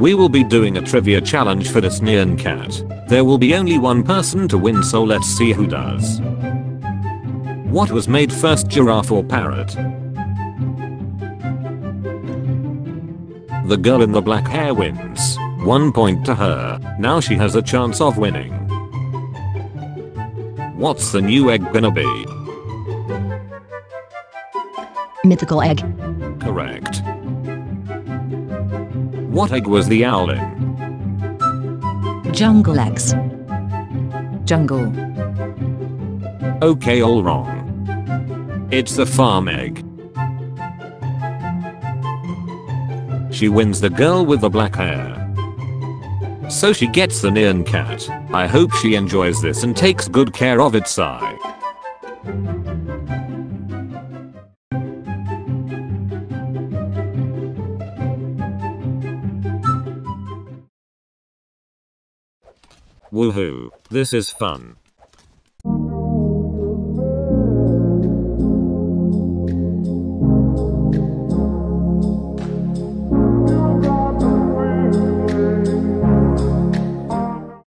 We will be doing a trivia challenge for this neon cat. There will be only one person to win so let's see who does. What was made first giraffe or parrot? The girl in the black hair wins. One point to her. Now she has a chance of winning. What's the new egg gonna be? Mythical egg. Correct. What egg was the owl in? Jungle eggs. Jungle. Okay all wrong. It's the farm egg. She wins the girl with the black hair. So she gets the neon cat. I hope she enjoys this and takes good care of its eye. Woohoo, this is fun.